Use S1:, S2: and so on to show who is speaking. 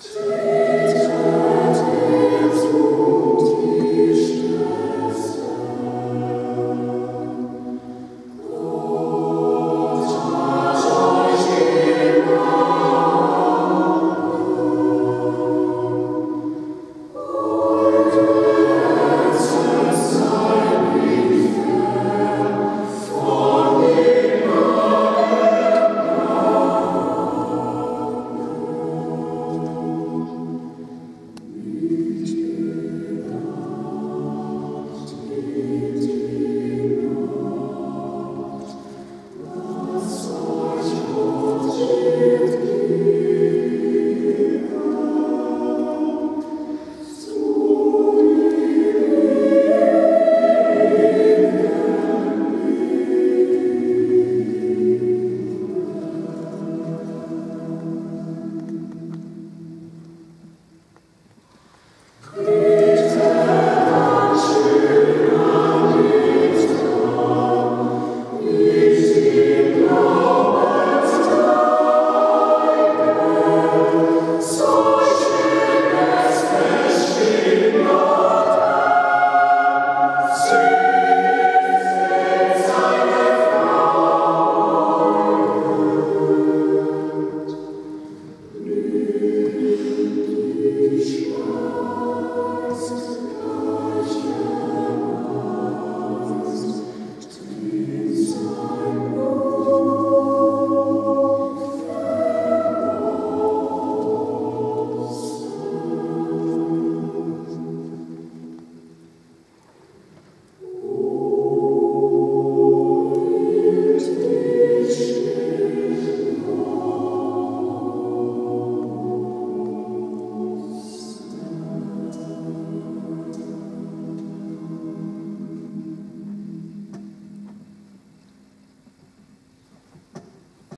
S1: Just Jesus.